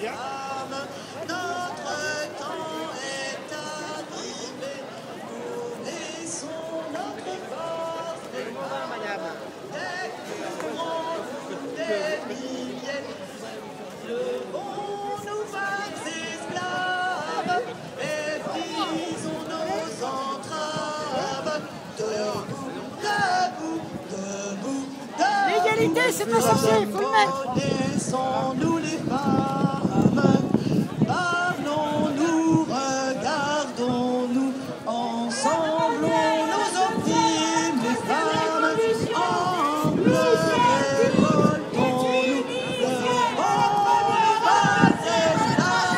bien. Notre temps est arrivé. Nous naissons notre force des des milliers. Levons-nous vagues esclaves et brisons nos entraves. Debout, debout, debout, debout. L'égalité, c'est pas censé, il faut le mettre. Connaissons-nous les femmes Ensemble, nous opprime les femmes En révoltons-nous Levons-nous vagues esclaves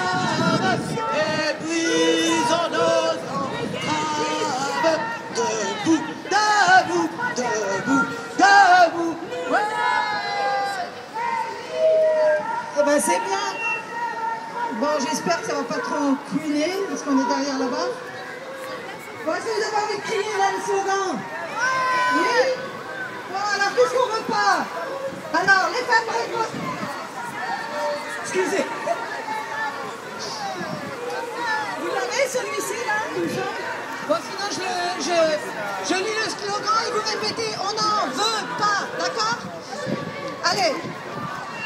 Et brisons nos entraves Debout, debout, debout, debout Ouais ben c'est bien. Bon, j'espère que ça va pas trop cuiner, parce qu'on est derrière là-bas. Vous avez envie de là le slogan Oui. Bon, alors qu'est-ce qu'on veut pas? Alors, les femmes. Excusez. Vous l'avez celui-ci là? Bon, sinon je, je, je lis le slogan et vous répétez. On n'en veut pas, d'accord? Allez,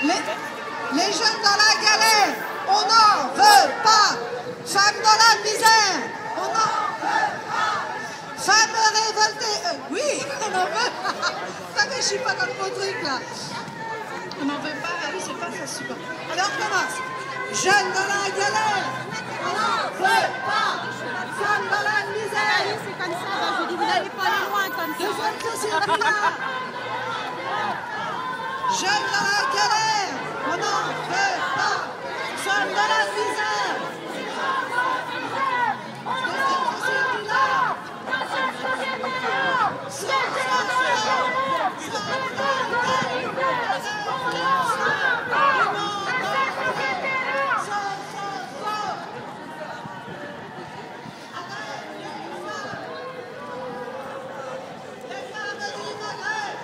les, les jeunes dans la galère, on n'en veut pas. Femmes dans la misère, on n'en veut pas. Femmes révoltées, euh, oui, on en veut. Ça mais je suis pas bon truc là. On n'en veut pas, ah oui, c'est pas ça super. Alors on commence. Jeunes dans la galère, on n'en veut pas. Femmes dans la misère, C'est comme ça, bah, je dis, vous n'allez pas aller loin comme de ça. la galère, on n'en veut pas. Femmes dans la misère. De cette société-là. Sans, sans, sans, sans, sans, sans. Les femmes du Maghreb.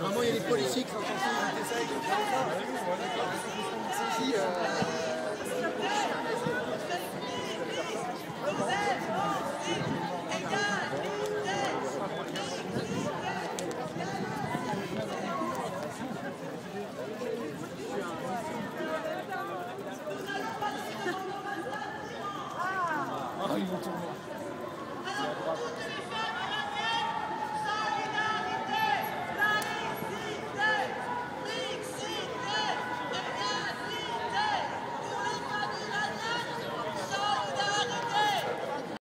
Vraiment, il y a des policiers qui sont censés éviter ça et qui font ça. Si, euh, Ah, ils vont.